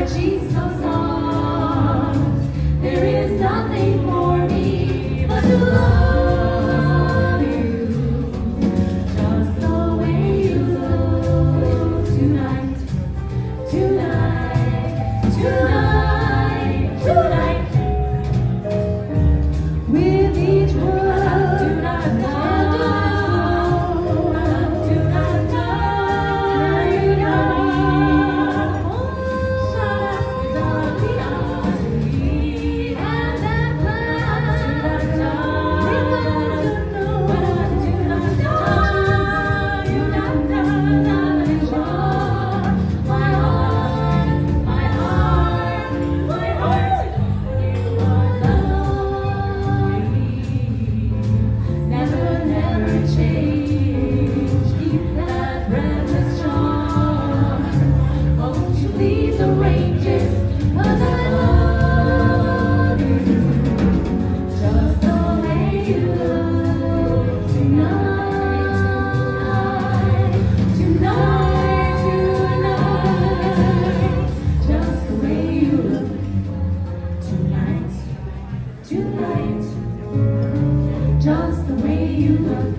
and tonight. Just the way you look.